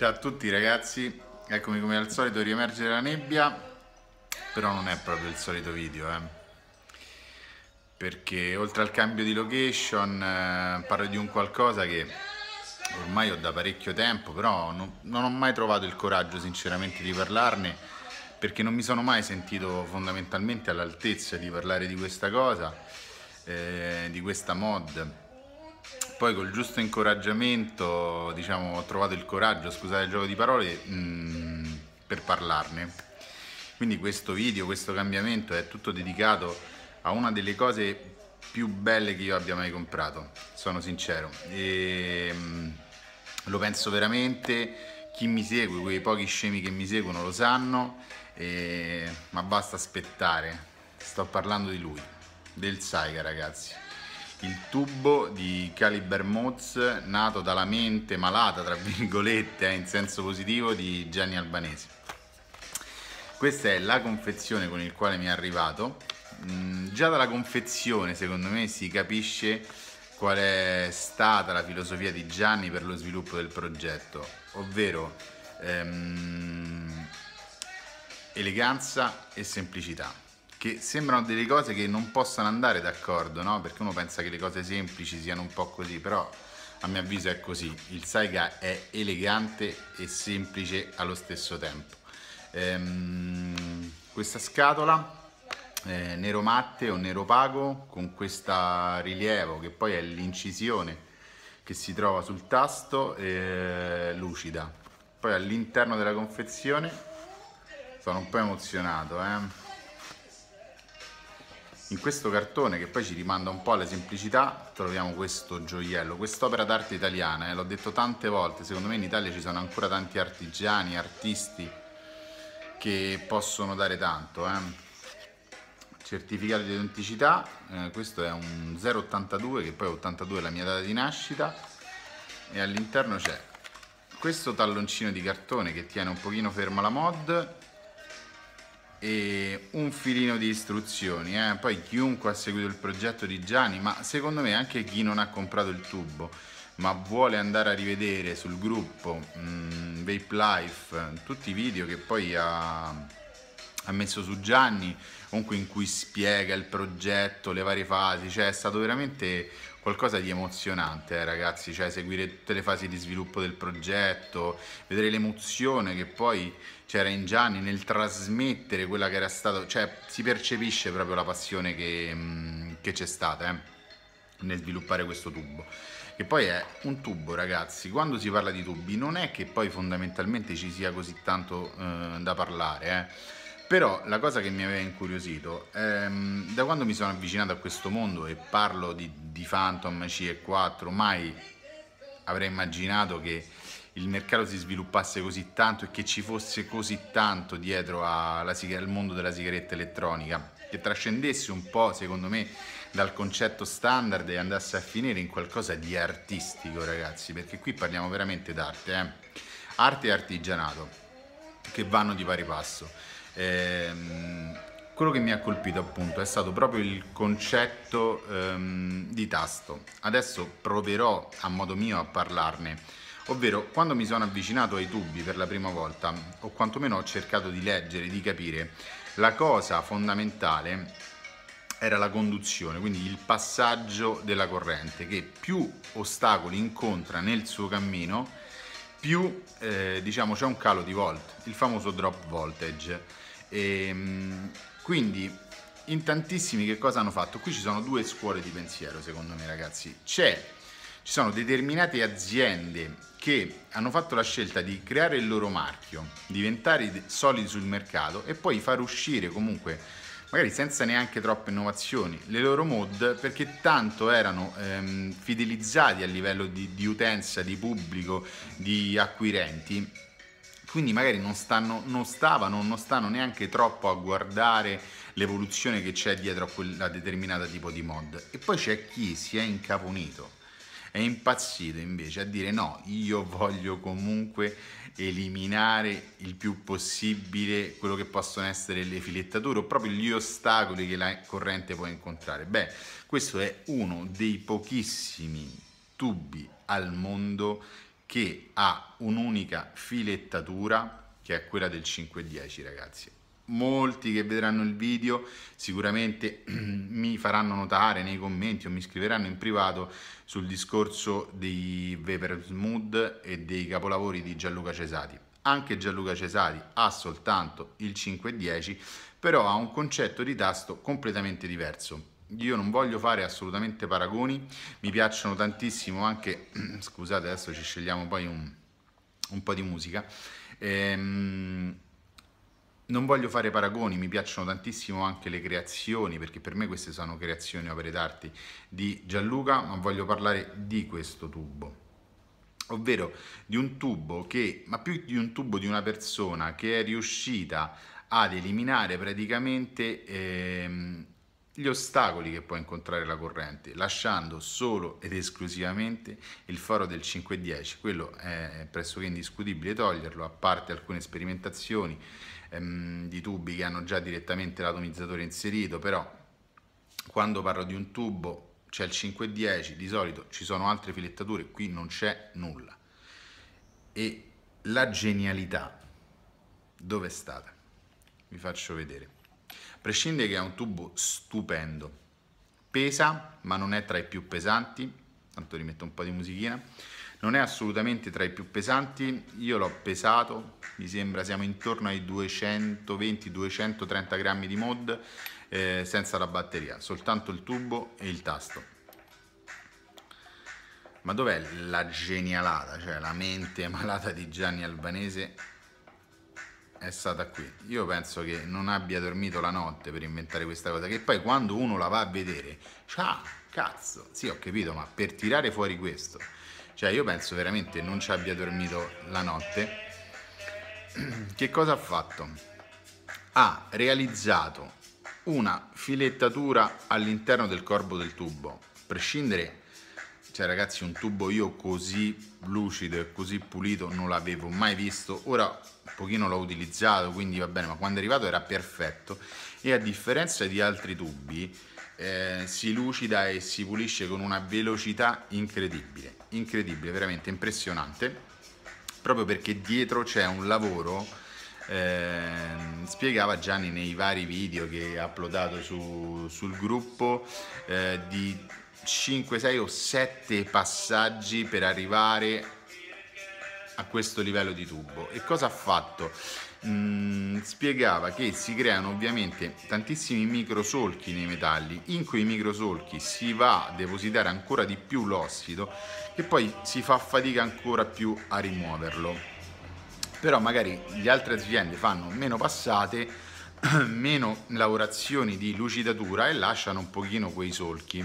Ciao a tutti ragazzi, eccomi come al solito riemergere la nebbia, però non è proprio il solito video, eh. perché oltre al cambio di location eh, parlo di un qualcosa che ormai ho da parecchio tempo, però non, non ho mai trovato il coraggio sinceramente di parlarne, perché non mi sono mai sentito fondamentalmente all'altezza di parlare di questa cosa, eh, di questa mod poi col giusto incoraggiamento, diciamo, ho trovato il coraggio, scusate il gioco di parole, mh, mm, per parlarne. Quindi questo video, questo cambiamento è tutto dedicato a una delle cose più belle che io abbia mai comprato, sono sincero. E, mh, mm, lo penso veramente, chi mi segue, quei pochi scemi che mi seguono lo sanno, e, ma basta aspettare. Sto parlando di lui, del Saiga ragazzi il tubo di Caliber Moz nato dalla mente malata, tra virgolette, eh, in senso positivo, di Gianni Albanese. Questa è la confezione con il quale mi è arrivato. Mm, già dalla confezione, secondo me, si capisce qual è stata la filosofia di Gianni per lo sviluppo del progetto, ovvero ehm, eleganza e semplicità che sembrano delle cose che non possono andare d'accordo, no? Perché uno pensa che le cose semplici siano un po' così, però a mio avviso è così. Il Saiga è elegante e semplice allo stesso tempo. Ehm, questa scatola eh, nero matte o nero pago con questo rilievo che poi è l'incisione che si trova sul tasto eh, lucida. Poi all'interno della confezione sono un po' emozionato, eh? In questo cartone, che poi ci rimanda un po' alla semplicità, troviamo questo gioiello, quest'opera d'arte italiana, eh, l'ho detto tante volte, secondo me in Italia ci sono ancora tanti artigiani, artisti che possono dare tanto. Eh. Certificato di autenticità, eh, questo è un 082, che poi 82 è la mia data di nascita, e all'interno c'è questo talloncino di cartone che tiene un pochino ferma la mod, e un filino di istruzioni. Eh? Poi chiunque ha seguito il progetto di Gianni, ma secondo me anche chi non ha comprato il tubo, ma vuole andare a rivedere sul gruppo mh, Vape Life tutti i video che poi ha, ha messo su Gianni, comunque in cui spiega il progetto, le varie fasi, cioè è stato veramente qualcosa di emozionante eh, ragazzi, cioè seguire tutte le fasi di sviluppo del progetto, vedere l'emozione che poi c'era in Gianni nel trasmettere quella che era stato, cioè si percepisce proprio la passione che, mm, che c'è stata eh, nel sviluppare questo tubo. Che poi è un tubo ragazzi, quando si parla di tubi non è che poi fondamentalmente ci sia così tanto eh, da parlare, eh però la cosa che mi aveva incuriosito, ehm, da quando mi sono avvicinato a questo mondo e parlo di, di Phantom CE4, mai avrei immaginato che il mercato si sviluppasse così tanto e che ci fosse così tanto dietro alla, al mondo della sigaretta elettronica, che trascendesse un po', secondo me, dal concetto standard e andasse a finire in qualcosa di artistico, ragazzi, perché qui parliamo veramente d'arte, eh? arte e artigianato, che vanno di pari passo. Ehm, quello che mi ha colpito appunto è stato proprio il concetto ehm, di tasto. Adesso proverò a modo mio a parlarne, ovvero quando mi sono avvicinato ai tubi per la prima volta, o quantomeno ho cercato di leggere, di capire, la cosa fondamentale era la conduzione, quindi il passaggio della corrente che più ostacoli incontra nel suo cammino, più eh, diciamo c'è un calo di volt, il famoso drop voltage e, ehm, quindi in tantissimi che cosa hanno fatto? Qui ci sono due scuole di pensiero secondo me ragazzi. C'è, ci sono determinate aziende che hanno fatto la scelta di creare il loro marchio, diventare solidi sul mercato e poi far uscire comunque magari senza neanche troppe innovazioni, le loro mod perché tanto erano ehm, fidelizzati a livello di, di utenza, di pubblico, di acquirenti quindi magari non, stanno, non stavano, non stanno neanche troppo a guardare l'evoluzione che c'è dietro a quella determinata tipo di mod. E poi c'è chi si è incaponito, è impazzito invece a dire no, io voglio comunque eliminare il più possibile quello che possono essere le filettature o proprio gli ostacoli che la corrente può incontrare. Beh, questo è uno dei pochissimi tubi al mondo che ha un'unica filettatura che è quella del 510 ragazzi molti che vedranno il video sicuramente mi faranno notare nei commenti o mi scriveranno in privato sul discorso dei Vapor Smooth e dei capolavori di Gianluca Cesati. Anche Gianluca Cesati ha soltanto il 510, però ha un concetto di tasto completamente diverso. Io non voglio fare assolutamente paragoni, mi piacciono tantissimo anche, scusate adesso ci scegliamo poi un, un po' di musica, ehm, non voglio fare paragoni, mi piacciono tantissimo anche le creazioni, perché per me queste sono creazioni, opere d'arte di Gianluca, ma voglio parlare di questo tubo. Ovvero di un tubo che, ma più di un tubo di una persona che è riuscita ad eliminare praticamente ehm, gli ostacoli che può incontrare la corrente, lasciando solo ed esclusivamente il foro del 510. Quello è pressoché indiscutibile toglierlo, a parte alcune sperimentazioni ehm, di tubi che hanno già direttamente l'atomizzatore inserito, però quando parlo di un tubo c'è il 510, di solito ci sono altre filettature, qui non c'è nulla. E la genialità dove è stata? Vi faccio vedere. Prescinde che è un tubo stupendo, pesa ma non è tra i più pesanti, tanto rimetto un po' di musichina, non è assolutamente tra i più pesanti, io l'ho pesato, mi sembra siamo intorno ai 220-230 grammi di mod eh, senza la batteria, soltanto il tubo e il tasto. Ma dov'è la genialata, cioè la mente malata di Gianni Albanese è stata qui. Io penso che non abbia dormito la notte per inventare questa cosa, che poi quando uno la va a vedere, ciao, cazzo, sì ho capito, ma per tirare fuori questo cioè io penso veramente non ci abbia dormito la notte. Che cosa ha fatto? Ha realizzato una filettatura all'interno del corpo del tubo. Prescindere, cioè ragazzi, un tubo io così lucido e così pulito non l'avevo mai visto. Ora un pochino l'ho utilizzato, quindi va bene, ma quando è arrivato era perfetto. E a differenza di altri tubi, eh, si lucida e si pulisce con una velocità incredibile, incredibile, veramente impressionante, proprio perché dietro c'è un lavoro, eh, spiegava Gianni nei vari video che ha uploadato su, sul gruppo, eh, di 5, 6 o 7 passaggi per arrivare a questo livello di tubo. E cosa ha fatto? Mm, spiegava che si creano ovviamente tantissimi microsolchi nei metalli, in quei microsolchi si va a depositare ancora di più l'ossido che poi si fa fatica ancora più a rimuoverlo. Però magari le altre aziende fanno meno passate, meno lavorazioni di lucidatura e lasciano un pochino quei solchi.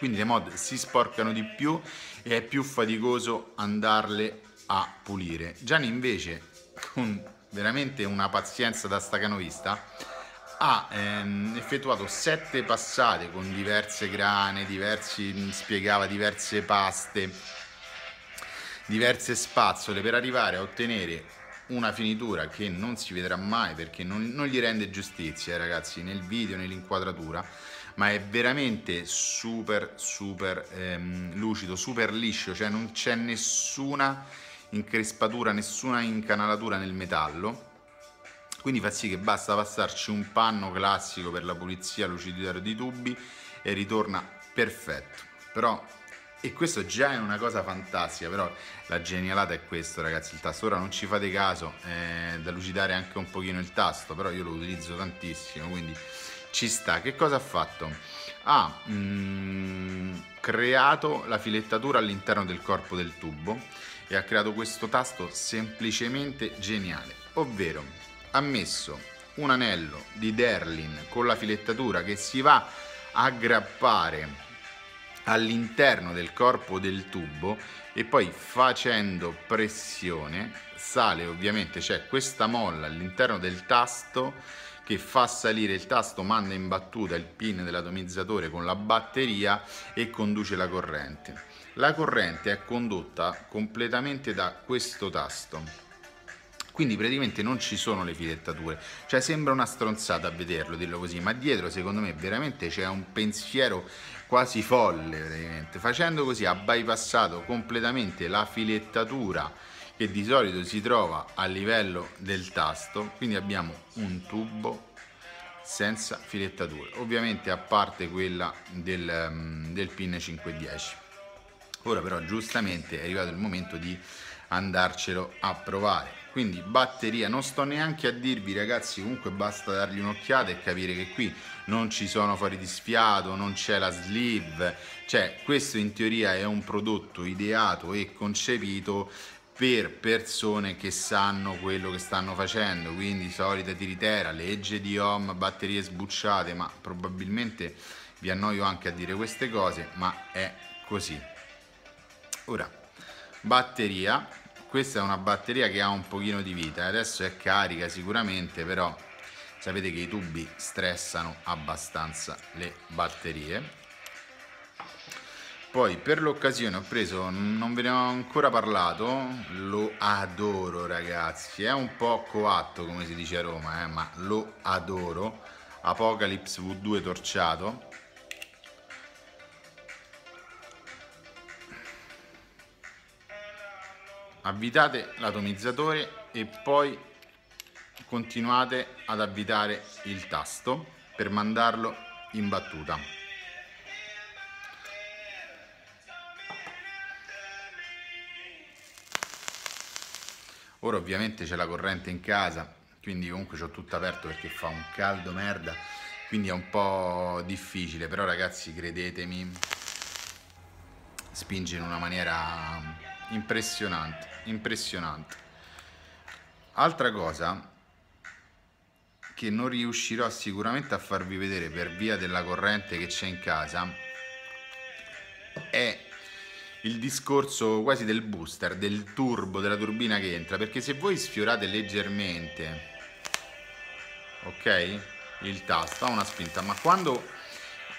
Quindi le mod si sporcano di più e è più faticoso andarle a pulire. Gianni invece con veramente una pazienza da stacanovista, ha ehm, effettuato sette passate con diverse grane, diversi, spiegava diverse paste, diverse spazzole per arrivare a ottenere una finitura che non si vedrà mai perché non, non gli rende giustizia, ragazzi, nel video, nell'inquadratura, ma è veramente super, super ehm, lucido, super liscio, cioè non c'è nessuna increspatura, nessuna incanalatura nel metallo. Quindi fa sì che basta passarci un panno classico per la pulizia luciditaria di tubi e ritorna perfetto. Però e questo già è una cosa fantastica però la genialata è questo ragazzi il tasto. Ora non ci fate caso è da lucidare anche un pochino il tasto però io lo utilizzo tantissimo quindi ci sta. Che cosa ha fatto? Ha mm, creato la filettatura all'interno del corpo del tubo e ha creato questo tasto semplicemente geniale, ovvero ha messo un anello di Derlin con la filettatura che si va a aggrappare all'interno del corpo del tubo e poi facendo pressione sale ovviamente c'è questa molla all'interno del tasto che fa salire il tasto manda in battuta il pin dell'atomizzatore con la batteria e conduce la corrente. La corrente è condotta completamente da questo tasto. Quindi praticamente non ci sono le filettature, cioè sembra una stronzata a vederlo, dirlo così, ma dietro secondo me veramente c'è un pensiero quasi folle, praticamente. facendo così ha bypassato completamente la filettatura che di solito si trova a livello del tasto, quindi abbiamo un tubo senza filettature, ovviamente a parte quella del, mm, del pin 510. Ora però giustamente è arrivato il momento di andarcelo a provare. Quindi batteria non sto neanche a dirvi ragazzi comunque basta dargli un'occhiata e capire che qui non ci sono fuori di sfiato non c'è la sleeve. Cioè questo in teoria è un prodotto ideato e concepito per persone che sanno quello che stanno facendo quindi solita tiritera legge di home batterie sbucciate ma probabilmente vi annoio anche a dire queste cose ma è così. Ora batteria questa è una batteria che ha un pochino di vita adesso è carica sicuramente però sapete che i tubi stressano abbastanza le batterie poi per l'occasione ho preso non ve ne ho ancora parlato lo adoro ragazzi. È un po' coatto come si dice a Roma eh, ma lo adoro. Apocalypse V2 torciato. Avvitate l'atomizzatore e poi continuate ad avvitare il tasto per mandarlo in battuta ora ovviamente c'è la corrente in casa quindi comunque ho tutto aperto perché fa un caldo merda quindi è un po' difficile però ragazzi credetemi spinge in una maniera impressionante impressionante. Altra cosa che non riuscirò sicuramente a farvi vedere per via della corrente che c'è in casa è il discorso quasi del booster, del turbo, della turbina che entra, perché se voi sfiorate leggermente, ok, il tasto ha una spinta, ma quando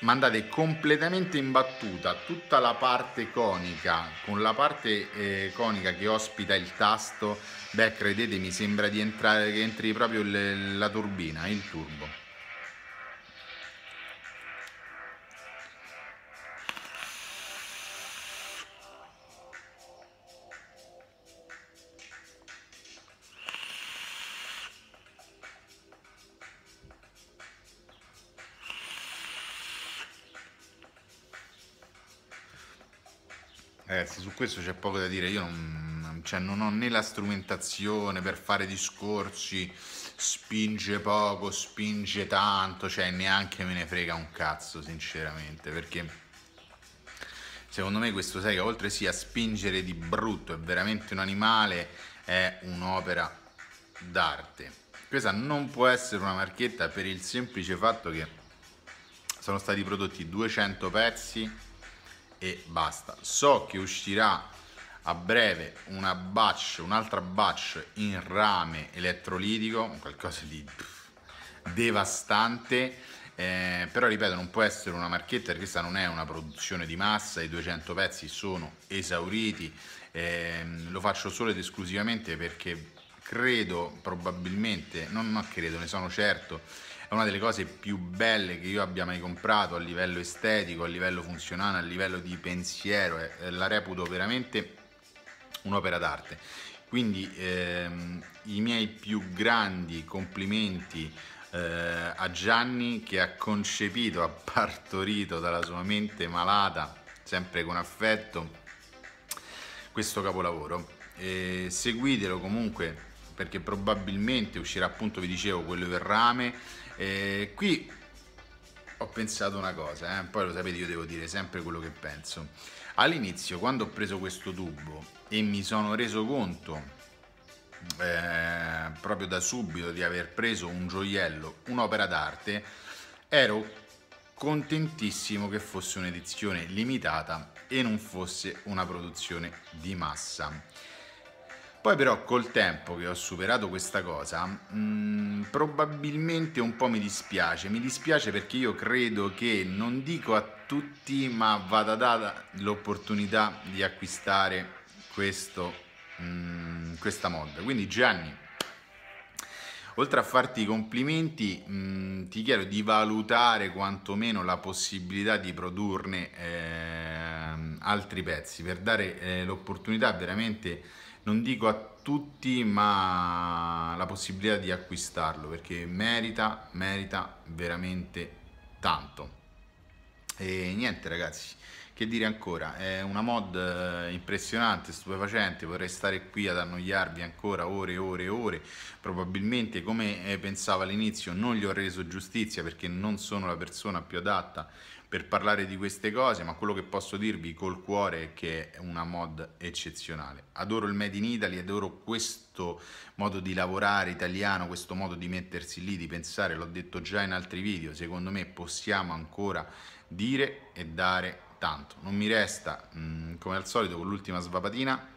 mandate completamente in battuta tutta la parte conica con la parte eh, conica che ospita il tasto beh credetemi sembra di entrare che entri proprio le, la turbina il turbo Ragazzi, su questo c'è poco da dire, io non, cioè, non ho né la strumentazione per fare discorsi, spinge poco, spinge tanto, cioè neanche me ne frega un cazzo sinceramente, perché secondo me questo Sega oltre sia spingere di brutto, è veramente un animale, è un'opera d'arte. Questa non può essere una marchetta per il semplice fatto che sono stati prodotti 200 pezzi e basta. So che uscirà a breve una batch, un'altra batch in rame elettrolitico, qualcosa di pff, devastante. Eh, però ripeto non può essere una marchetta perché questa non è una produzione di massa i 200 pezzi sono esauriti eh, lo faccio solo ed esclusivamente perché credo probabilmente non, credo ne sono certo è una delle cose più belle che io abbia mai comprato a livello estetico, a livello funzionale, a livello di pensiero, eh, la reputo veramente un'opera d'arte. Quindi ehm, i miei più grandi complimenti eh, a Gianni che ha concepito, ha partorito dalla sua mente malata, sempre con affetto, questo capolavoro. E seguitelo comunque perché probabilmente uscirà appunto, vi dicevo, quello del rame e qui ho pensato una cosa, eh? poi lo sapete io devo dire sempre quello che penso. All'inizio quando ho preso questo tubo e mi sono reso conto eh, proprio da subito di aver preso un gioiello, un'opera d'arte, ero contentissimo che fosse un'edizione limitata e non fosse una produzione di massa. Poi però col tempo che ho superato questa cosa, mh, mm, probabilmente un po' mi dispiace. Mi dispiace perché io credo che, non dico a tutti, ma vada data l'opportunità di acquistare questo, mh, mm, questa mod. Quindi Gianni, oltre a farti i complimenti, mh, ti chiedo di valutare quantomeno la possibilità di produrne eh, altri pezzi per dare eh, l'opportunità veramente, non dico a tutti, ma la possibilità di acquistarlo perché merita, merita veramente tanto. E niente ragazzi, che dire ancora, è una mod eh, impressionante, stupefacente, potrei stare qui ad annoiarvi ancora ore e ore e ore, probabilmente come eh, pensavo all'inizio non gli ho reso giustizia perché non sono la persona più adatta per parlare di queste cose, ma quello che posso dirvi col cuore è che è una mod eccezionale. Adoro il Made in Italy, adoro questo modo di lavorare italiano, questo modo di mettersi lì, di pensare, l'ho detto già in altri video, secondo me possiamo ancora dire e dare tanto. Non mi resta, mh, mm, come al solito, con l'ultima svapatina,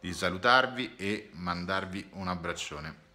di salutarvi e mandarvi un abbraccione.